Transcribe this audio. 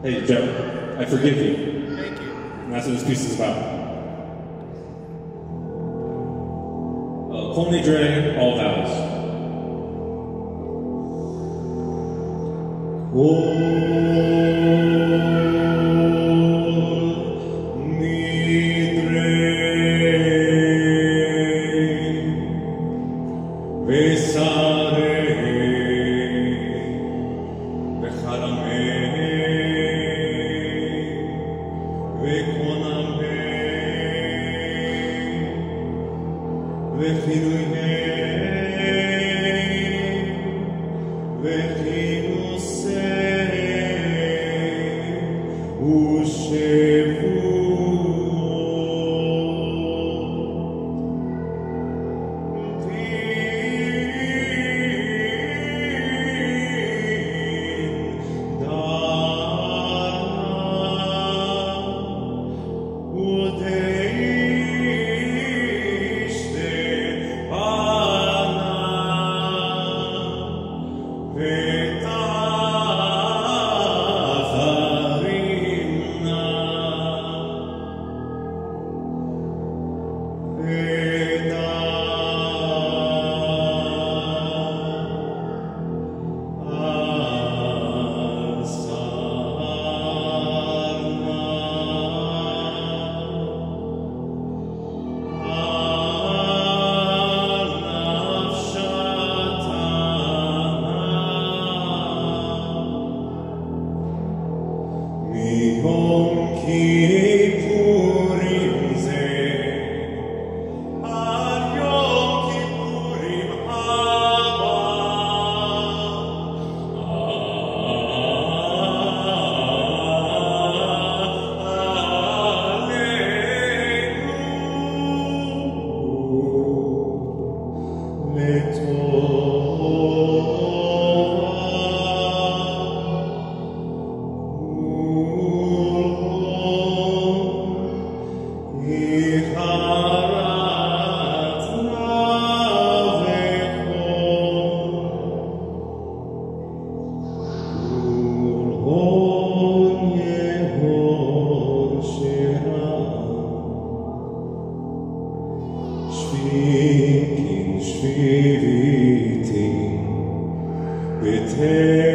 Hey, Joe, I forgive you. Thank you. And that's what this piece is about. Uh, Kol Nidre, All with you here Kyom Kyom viviti, et